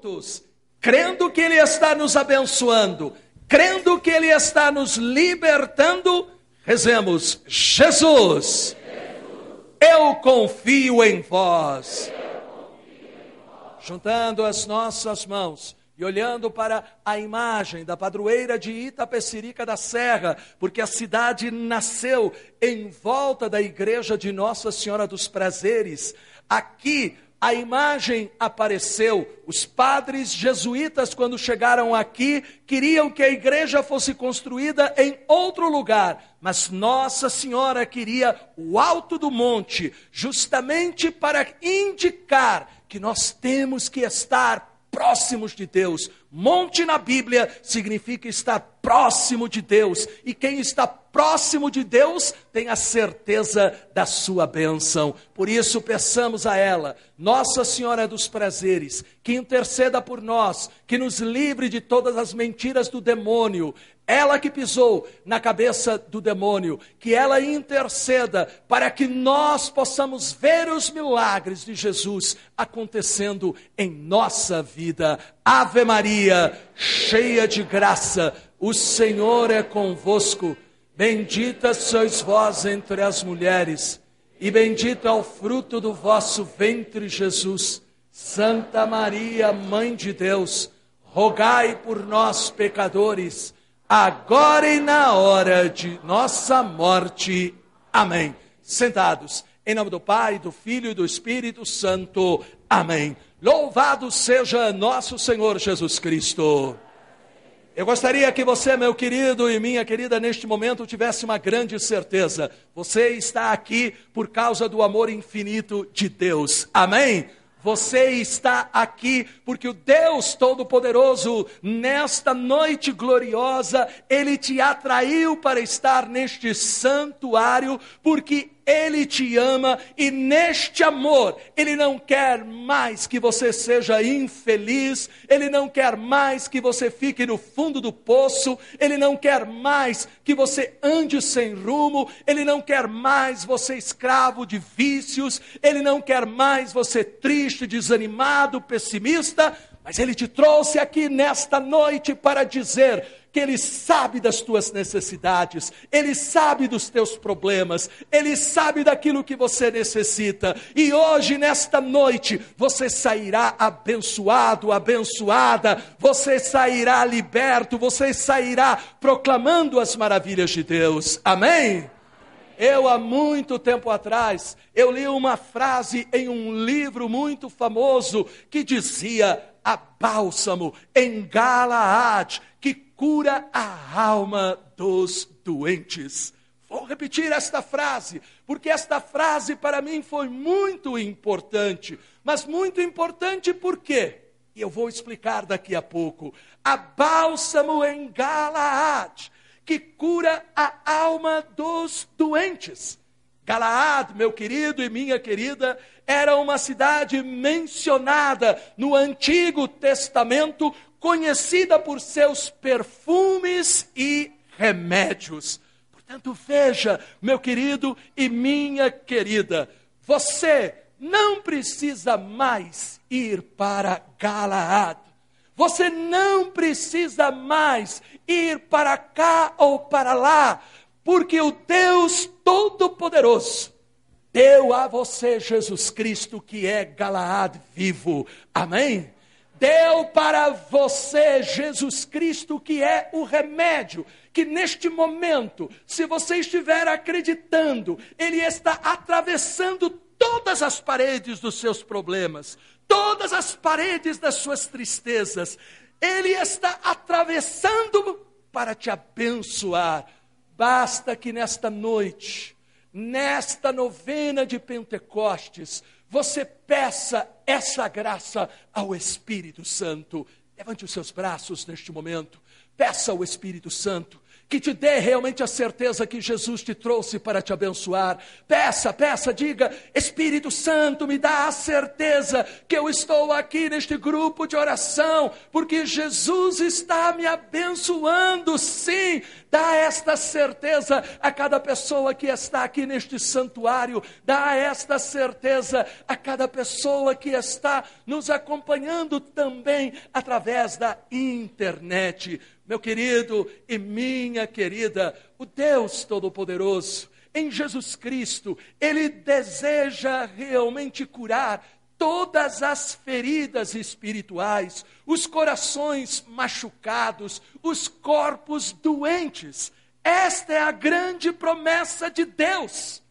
juntos, crendo que Ele está nos abençoando, crendo que Ele está nos libertando, rezemos: Jesus, eu confio em vós. Juntando as nossas mãos e olhando para a imagem da padroeira de Itapecerica da Serra, porque a cidade nasceu em volta da igreja de Nossa Senhora dos Prazeres. Aqui a imagem apareceu. Os padres jesuítas, quando chegaram aqui, queriam que a igreja fosse construída em outro lugar, mas Nossa Senhora queria o alto do monte, justamente para indicar que nós temos que estar próximos de Deus. Monte na Bíblia significa estar próximo de Deus, e quem está próximo de Deus tem a certeza da sua bênção. Por isso, peçamos a ela, Nossa Senhora dos Prazeres, que interceda por nós, que nos livre de todas as mentiras do demônio, ela que pisou na cabeça do demônio, que ela interceda para que nós possamos ver os milagres de Jesus acontecendo em nossa vida. Ave Maria, cheia de graça, o Senhor é convosco. Bendita sois vós entre as mulheres, e bendito é o fruto do vosso ventre, Jesus. Santa Maria, Mãe de Deus, rogai por nós, pecadores agora e na hora de nossa morte. Amém. Sentados, em nome do Pai, do Filho e do Espírito Santo. Amém. Louvado seja nosso Senhor Jesus Cristo. Eu gostaria que você, meu querido e minha querida, neste momento tivesse uma grande certeza. Você está aqui por causa do amor infinito de Deus. Amém? Você está aqui porque o Deus Todo-Poderoso, nesta noite gloriosa, Ele te atraiu para estar neste santuário, porque ele te ama e neste amor, Ele não quer mais que você seja infeliz, Ele não quer mais que você fique no fundo do poço, Ele não quer mais que você ande sem rumo, Ele não quer mais você escravo de vícios, Ele não quer mais você triste, desanimado, pessimista, mas Ele te trouxe aqui nesta noite para dizer que Ele sabe das tuas necessidades, Ele sabe dos teus problemas, Ele sabe daquilo que você necessita. E hoje, nesta noite, você sairá abençoado, abençoada, você sairá liberto, você sairá proclamando as maravilhas de Deus. Amém? Eu, há muito tempo atrás, eu li uma frase em um livro muito famoso que dizia: a bálsamo em Galaad, que cura a alma dos doentes. Vou repetir esta frase, porque esta frase para mim foi muito importante. Mas muito importante por quê? E eu vou explicar daqui a pouco. A bálsamo em Galaad, que cura a alma dos doentes. Galaad, meu querido e minha querida, era uma cidade mencionada no Antigo Testamento conhecida por seus perfumes e remédios. Portanto, veja, meu querido e minha querida, você não precisa mais ir para Galaad. Você não precisa mais ir para cá ou para lá, porque o Deus Todo-Poderoso deu a você Jesus Cristo, que é Galaad vivo. Amém? deu para você Jesus Cristo, que é o remédio, que neste momento, se você estiver acreditando, Ele está atravessando todas as paredes dos seus problemas, todas as paredes das suas tristezas, Ele está atravessando para te abençoar. Basta que nesta noite, nesta novena de Pentecostes, você peça essa graça ao Espírito Santo. Levante os seus braços neste momento. Peça ao Espírito Santo que te dê realmente a certeza que Jesus te trouxe para te abençoar. Peça, peça, diga: Espírito Santo, me dá a certeza que eu estou aqui neste grupo de oração, porque Jesus está me abençoando, sim. Dá esta certeza a cada pessoa que está aqui neste santuário, dá esta certeza a cada pessoa que está nos acompanhando também através da internet meu querido e minha querida, o Deus Todo-Poderoso, em Jesus Cristo, Ele deseja realmente curar todas as feridas espirituais, os corações machucados, os corpos doentes. Esta é a grande promessa de Deus.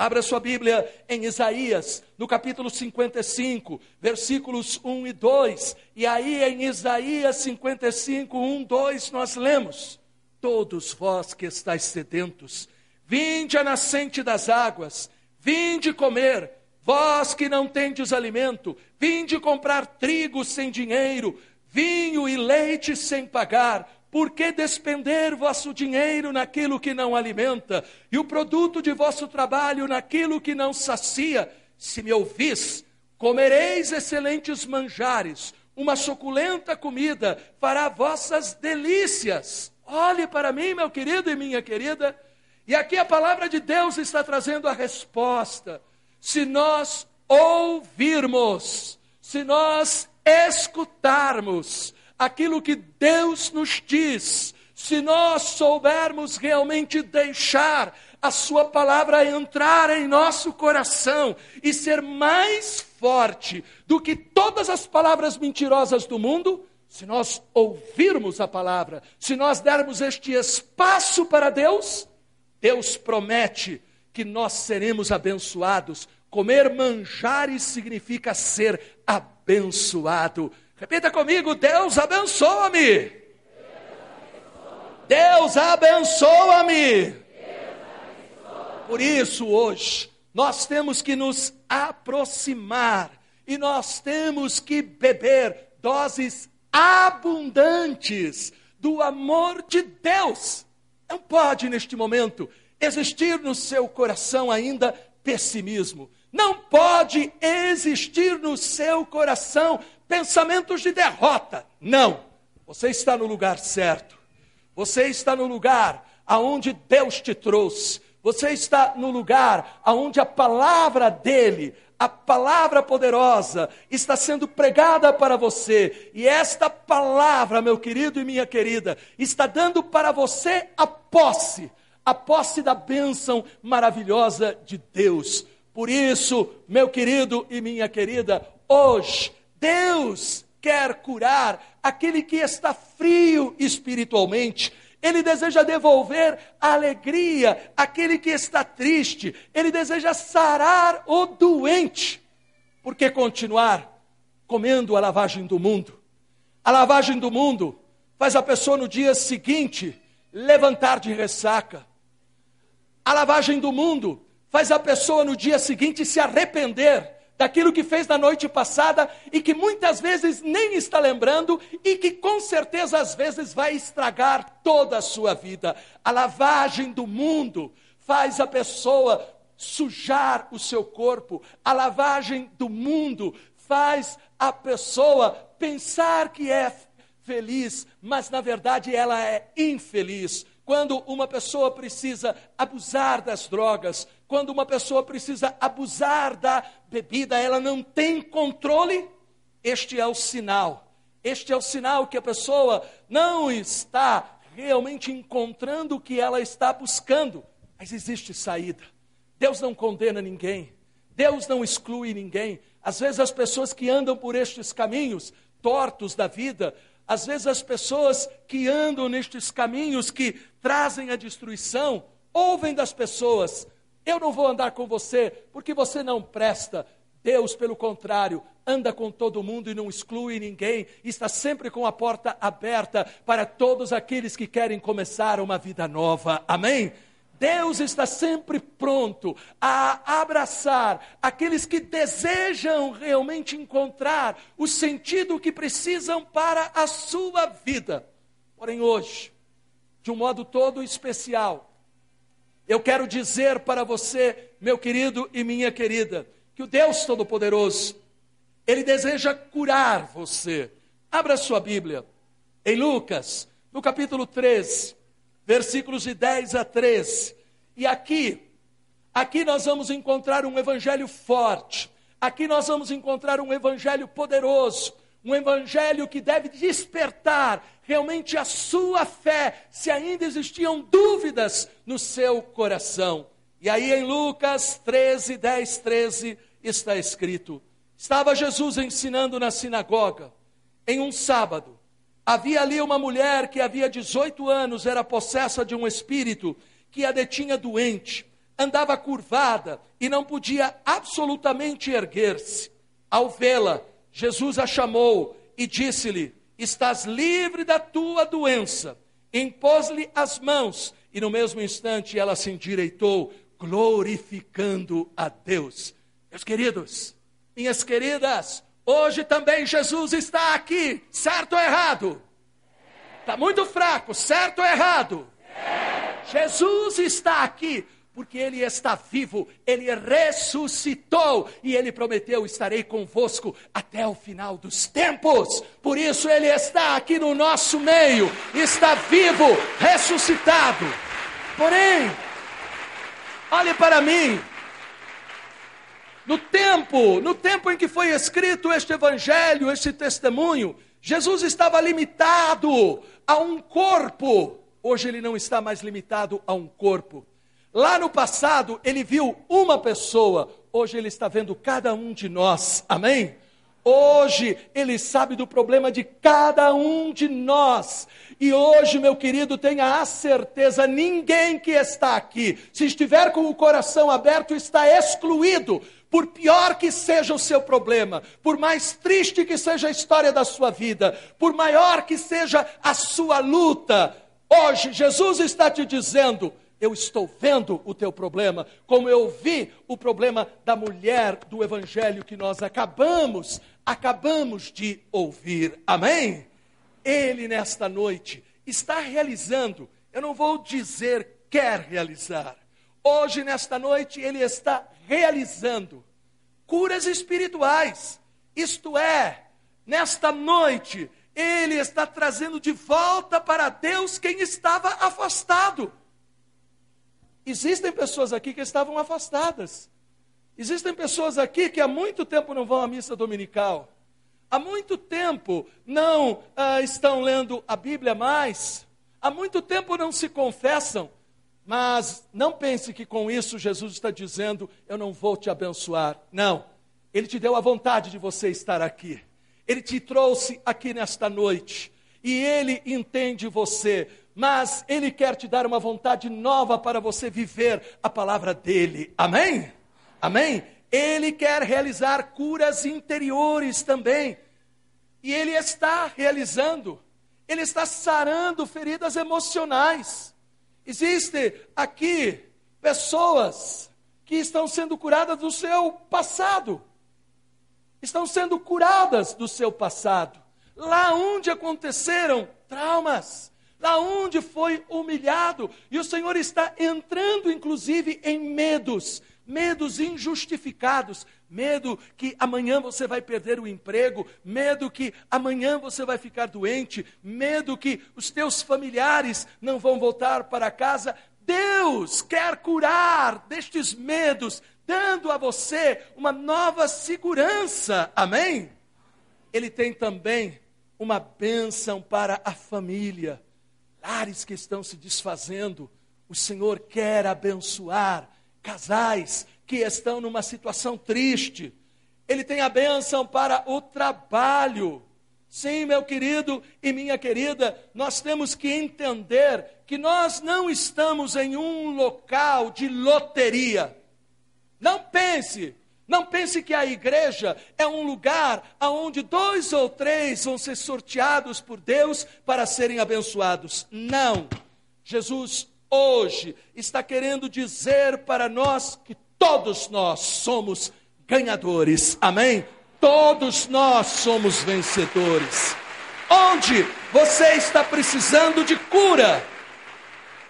Abra sua Bíblia em Isaías, no capítulo 55, versículos 1 e 2. E aí em Isaías 55, 1, 2, nós lemos: Todos vós que estáis sedentos, vinde à nascente das águas, vinde comer, vós que não tendes alimento, vinde comprar trigo sem dinheiro, vinho e leite sem pagar por que despender vosso dinheiro naquilo que não alimenta, e o produto de vosso trabalho naquilo que não sacia? Se me ouvis, comereis excelentes manjares, uma suculenta comida fará vossas delícias. Olhe para mim, meu querido e minha querida, e aqui a palavra de Deus está trazendo a resposta. Se nós ouvirmos, se nós escutarmos, aquilo que Deus nos diz, se nós soubermos realmente deixar a Sua palavra entrar em nosso coração e ser mais forte do que todas as palavras mentirosas do mundo, se nós ouvirmos a palavra, se nós dermos este espaço para Deus, Deus promete que nós seremos abençoados. Comer manjares significa ser abençoado. Repita comigo: Deus abençoa-me. Deus abençoa-me. Por isso, hoje, nós temos que nos aproximar e nós temos que beber doses abundantes do amor de Deus. Não pode, neste momento, existir no seu coração ainda pessimismo. Não pode existir no seu coração pensamentos de derrota. Não. Você está no lugar certo. Você está no lugar aonde Deus te trouxe. Você está no lugar aonde a palavra dele, a palavra poderosa, está sendo pregada para você. E esta palavra, meu querido e minha querida, está dando para você a posse, a posse da bênção maravilhosa de Deus. Por isso, meu querido e minha querida, hoje Deus quer curar aquele que está frio espiritualmente. Ele deseja devolver a alegria àquele que está triste. Ele deseja sarar o doente. Por que continuar comendo a lavagem do mundo? A lavagem do mundo faz a pessoa no dia seguinte levantar de ressaca. A lavagem do mundo faz a pessoa no dia seguinte se arrepender daquilo que fez na noite passada e que muitas vezes nem está lembrando e que com certeza às vezes vai estragar toda a sua vida. A lavagem do mundo faz a pessoa sujar o seu corpo. A lavagem do mundo faz a pessoa pensar que é feliz, mas na verdade ela é infeliz. Quando uma pessoa precisa abusar das drogas, quando uma pessoa precisa abusar da bebida, ela não tem controle, este é o sinal. Este é o sinal que a pessoa não está realmente encontrando o que ela está buscando. Mas existe saída. Deus não condena ninguém. Deus não exclui ninguém. Às vezes as pessoas que andam por estes caminhos tortos da vida, às vezes as pessoas que andam nestes caminhos que trazem a destruição, ouvem das pessoas, eu não vou andar com você porque você não presta. Deus, pelo contrário, anda com todo mundo e não exclui ninguém, está sempre com a porta aberta para todos aqueles que querem começar uma vida nova. Amém? Deus está sempre pronto a abraçar aqueles que desejam realmente encontrar o sentido que precisam para a sua vida. Porém, hoje, de um modo todo especial. Eu quero dizer para você, meu querido e minha querida, que o Deus Todo-Poderoso, Ele deseja curar você. Abra sua Bíblia em Lucas, no capítulo 13, versículos de 10 a 13. E aqui, aqui nós vamos encontrar um evangelho forte. Aqui nós vamos encontrar um evangelho poderoso, um evangelho que deve despertar realmente a sua fé, se ainda existiam dúvidas no seu coração. E aí em Lucas 13, 10, 13 está escrito: Estava Jesus ensinando na sinagoga, em um sábado. Havia ali uma mulher que havia 18 anos, era possessa de um espírito que a detinha doente, andava curvada e não podia absolutamente erguer-se. Ao vê-la, Jesus a chamou e disse-lhe: Estás livre da tua doença. Impôs-lhe as mãos e no mesmo instante ela se endireitou, glorificando a Deus. Meus queridos, minhas queridas, hoje também Jesus está aqui, certo ou errado? Está muito fraco, certo ou errado? Jesus está aqui porque Ele está vivo, Ele ressuscitou e Ele prometeu: estarei convosco até o final dos tempos. Por isso Ele está aqui no nosso meio, está vivo, ressuscitado. Porém, olhe para mim. No tempo, no tempo em que foi escrito este evangelho, este testemunho, Jesus estava limitado a um corpo. Hoje ele não está mais limitado a um corpo. Lá no passado, ele viu uma pessoa, hoje ele está vendo cada um de nós, amém? Hoje ele sabe do problema de cada um de nós. E hoje, meu querido, tenha a certeza: ninguém que está aqui, se estiver com o coração aberto, está excluído. Por pior que seja o seu problema, por mais triste que seja a história da sua vida, por maior que seja a sua luta, hoje Jesus está te dizendo: eu estou vendo o teu problema, como eu vi o problema da mulher do evangelho que nós acabamos, acabamos de ouvir. Amém? Ele nesta noite está realizando, eu não vou dizer quer realizar. Hoje nesta noite ele está realizando curas espirituais. Isto é, nesta noite ele está trazendo de volta para Deus quem estava afastado. Existem pessoas aqui que estavam afastadas. Existem pessoas aqui que há muito tempo não vão à missa dominical. Há muito tempo não ah, estão lendo a Bíblia mais. Há muito tempo não se confessam. Mas não pense que com isso Jesus está dizendo: Eu não vou te abençoar. Não. Ele te deu a vontade de você estar aqui. Ele te trouxe aqui nesta noite. E ele entende você mas Ele quer te dar uma vontade nova para você viver a palavra dEle. Amém? Amém? Ele quer realizar curas interiores também. E Ele está realizando. Ele está sarando feridas emocionais. Existe aqui pessoas que estão sendo curadas do seu passado. Estão sendo curadas do seu passado. Lá onde aconteceram traumas lá onde foi humilhado, e o Senhor está entrando, inclusive, em medos, medos injustificados, medo que amanhã você vai perder o emprego, medo que amanhã você vai ficar doente, medo que os teus familiares não vão voltar para casa. Deus quer curar destes medos, dando a você uma nova segurança. Amém? Ele tem também uma bênção para a família lares que estão se desfazendo. O Senhor quer abençoar casais que estão numa situação triste. Ele tem a bênção para o trabalho. Sim, meu querido e minha querida, nós temos que entender que nós não estamos em um local de loteria. Não pense não pense que a igreja é um lugar onde dois ou três vão ser sorteados por Deus para serem abençoados. Não. Jesus hoje está querendo dizer para nós que todos nós somos ganhadores. Amém? Todos nós somos vencedores. Onde você está precisando de cura?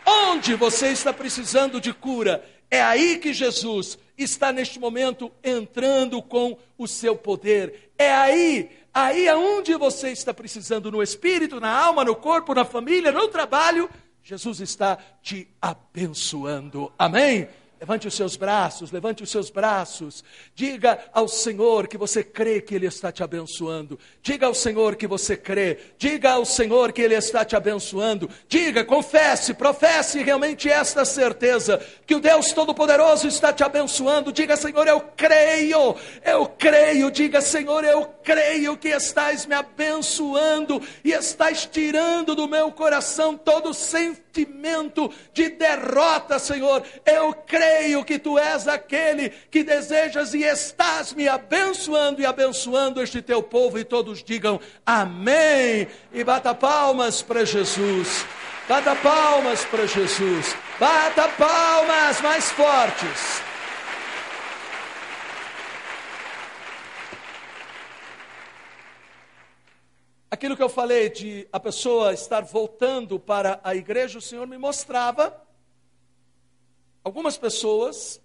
Onde você está precisando de cura? É aí que Jesus está neste momento entrando com o seu poder. É aí, aí aonde você está precisando no espírito, na alma, no corpo, na família, no trabalho, Jesus está te abençoando. Amém? Levante os seus braços, levante os seus braços. Diga ao Senhor que você crê que Ele está te abençoando. Diga ao Senhor que você crê. Diga ao Senhor que Ele está te abençoando. Diga, confesse, professe realmente esta certeza que o Deus Todo-Poderoso está te abençoando. Diga, Senhor, eu creio, eu creio. Diga, Senhor, eu creio que estás me abençoando e estás tirando do meu coração todo sentimento de derrota, Senhor. Eu creio creio que tu és aquele que desejas e estás me abençoando e abençoando este teu povo. E todos digam amém. E bata palmas para Jesus. Bata palmas para Jesus. Bata palmas mais fortes. Aquilo que eu falei de a pessoa estar voltando para a igreja, o Senhor me mostrava algumas pessoas